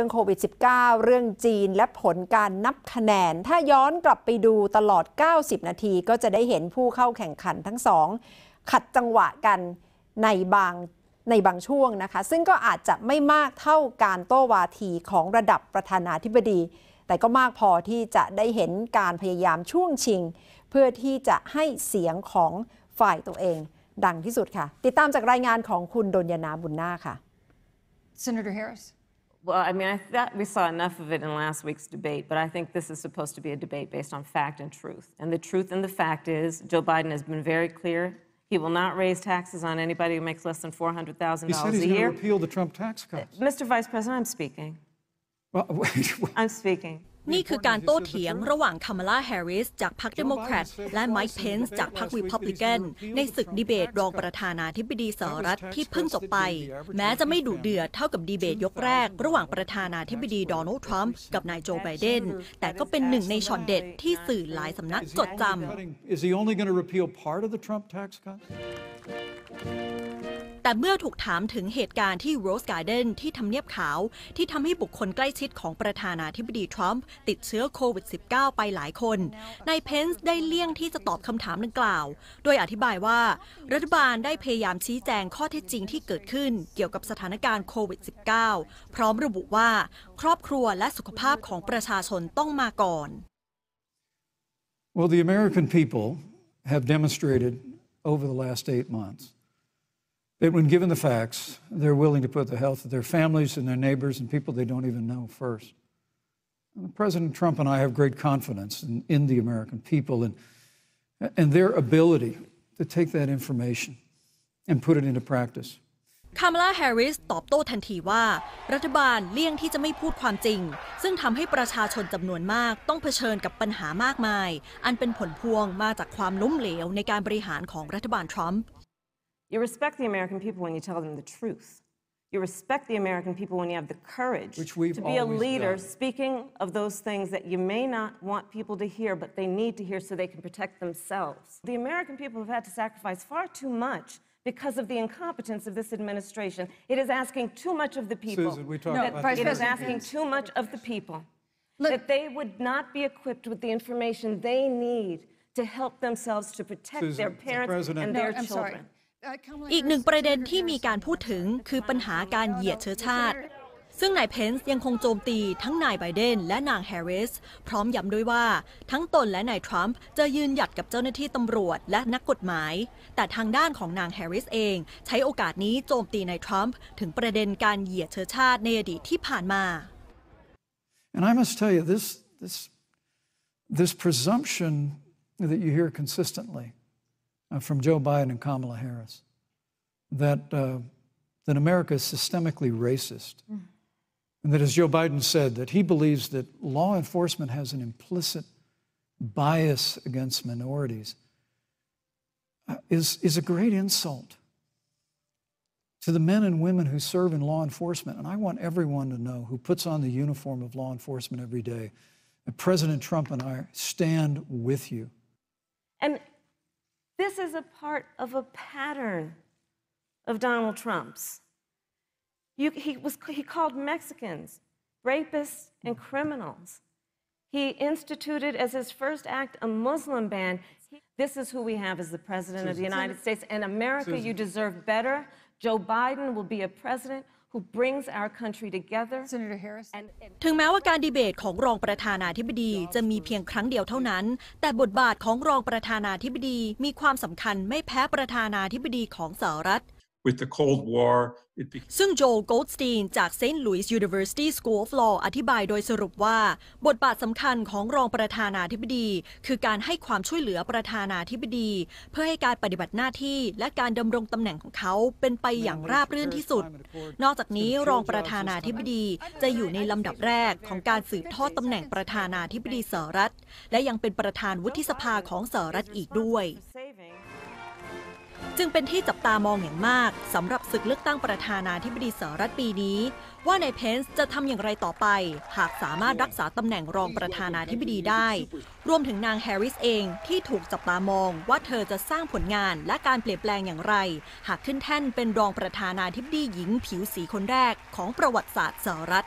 รื่องโควิด -19 เรื่องจีนและผลการนับคะแนน ถ้าย้อนกลับไปดูตลอด 90 นาทีก็จะได้เห็นผู้เข้าแข่งขันทั้งสอง ขัดจังหวะกันในบางในบางช่วงนะคะ ซึ่งก็อาจจะไม่มากเท่าการโต้วาทีของระดับประธานาธิบดี แต่ก็มากพอที่จะได้เห็นการพยายามช่วงชิง เพื่อที่จะให้เสียงของฝ่ายตัวเอง ดังที่สุดค่ะ ติดตามจากรายงานของคุณดนยนาบุญนาค่ะ Senator Harris. Well, I mean, I thought we saw enough of it in last week's debate, but I think this is supposed to be a debate based on fact and truth. And the truth and the fact is, Joe Biden has been very clear. He will not raise taxes on anybody who makes less than $400,000 a year. He said he's going to repeal the Trump tax cuts. Uh, Mr. Vice President, I'm speaking. Well. I'm speaking. นี่คือการโต้เถียงระหว่างคามาลาแฮร์ริสจากพรรคเดโมแครตและไมค์เพนส์จากพรรครีพับลิกันในศึกดีเบตรองประธานาธิบดีสหรัฐที่เพิ่งจบไป แม้จะไม่ดุเดือดเท่ากับดีเบตยกแรก ระหว่างประธานาธิบดีโดนัลด์ทรัมป์กับนายโจไบเดนแต่ก็เป็นหนึ่งในช็อตเด็ดที่สื่อหลายสำนักจดจำ แต่เมื่อถูกถามถึงเหตุการณ์ที่โรสการ์เดนที่ทำเนียบขาว ที่ทำให้บุคคลใกล้ชิดของประธานาธิบดีทรัมป์ติดเชื้อโควิด -19 ไปหลายคนนายเพนส์ได้เลี่ยงที่จะตอบคำถามดังกล่าว โดยอธิบายว่า รัฐบาลได้พยายามชี้แจงข้อเท็จจริงที่เกิดขึ้นเกี่ยวกับสถานการณ์โควิด -19 พร้อมระบุว่า ครอบครัวและสุขภาพของประชาชนต้องมาก่อน Well, the American people have demonstrated over the last eight months that when given the facts, they're willing to put the health of their families and their neighbors and people they don't even know first. And President Trump and I have great confidence in, in the American people and, and their ability to take that information and put it into practice. คามาลาแฮร์ริสตอบโต้ทันทีว่า รัฐบาลเลี่ยงที่จะไม่พูดความจริง ซึ่งทำให้ประชาชนจำนวนมากต้องเผชิญกับปัญหามากมาย อันเป็นผลพวงมาจากความล้มเหลวในการบริหารของรัฐบาลทรัมป์ you respect the American people when you tell them the truth. You respect the American people when you have the courage Which we've to be a leader done. speaking of those things that you may not want people to hear, but they need to hear so they can protect themselves. The American people have had to sacrifice far too much because of the incompetence of this administration. It is asking too much of the people. Susan, we talked No, about Vice It this. asking too much of the people. Look- that they would not be equipped with the information they need to help themselves to protect Susan, their parents President- and No, their I'm sorry. children. Kamala อีกหนึ่ง Harris, ประเด็น Senator ที่มี Harris. การพูดถึงคือปัญหาการเหยียดเชื้อชาติ ซึ่งนายเพนส์ยังคงโจมตีทั้งนายไบเดนและนางแฮร์ริส พร้อมย้ำด้วยว่า ทั้งตนและนายทรัมป์จะยืนหยัดกับเจ้าหน้าที่ตำรวจและนักกฎหมาย แต่ทางด้านของนางแฮร์ริสเอง ใช้โอกาสนี้โจมตีนายทรัมป์ถึงประเด็นการเหยียดเชื้อชาติในอดีตที่ผ่านมา And I must tell you, this, this, this presumption that you hear consistently uh, from Joe Biden and Kamala Harris that, uh, that America is systemically racist, and that, as Joe Biden said, that he believes that law enforcement has an implicit bias against minorities, uh, is, is a great insult to the men and women who serve in law enforcement. And I want everyone to know who puts on the uniform of law enforcement every day that President Trump and I stand with you. And this is a part of a pattern of Donald Trump's. You, he, was, he called Mexicans rapists and criminals. He instituted as his first act a Muslim ban. This is who we have as the President of the United States. And America, you deserve better. Joe Biden will be a president who brings our country together. Senator Harris. And, and ถึงแม้ว่าการดีเบตของรองประธานาธิบดีจะมีเพียงครั้งเดียวเท่านั้น แต่บทบาทของรองประธานาธิบดีมีความสำคัญไม่แพ้ประธานาธิบดีของสหรัฐ with the Cold War, it became ซึ่งโจลโกลด์สตีนจาก St. Louis University School of Law อธิบายโดยสรุปว่า บทบาทสำคัญของรองประธานาธิบดี คือการให้ความช่วยเหลือประธานาธิบดี เพื่อให้การปฏิบัติหน้าที่และการดำรงตำแหน่งของเขาเป็นไปอย่างราบรื่นที่สุด นอกจากนี้รองประธานาธิบดีจะอยู่ในลำดับแรกของการสืบทอดตำแหน่งประธานาธิบดีสหรัฐ และยังเป็นประธานวุฒิสภาของสหรัฐอีกด้วย จึงเป็นที่จับตามองอย่างมากสำหรับศึกเลือกตั้งประธานาธิบดีสหรัฐปีนี้ ว่านายเพนส์จะทำอย่างไรต่อไป หากสามารถรักษาตำแหน่งรองประธานาธิบดีได้ รวมถึงนางแฮร์ริสเองที่ถูกจับตามองว่าเธอจะสร้างผลงานและการเปลี่ยนแปลงอย่างไร หากขึ้นแท่นเป็นรองประธานาธิบดีหญิงผิวสีคนแรกของประวัติศาสตร์สหรัฐ